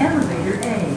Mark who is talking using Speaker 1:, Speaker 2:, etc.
Speaker 1: elevator A.